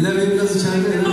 Bilal Bey biraz içeride.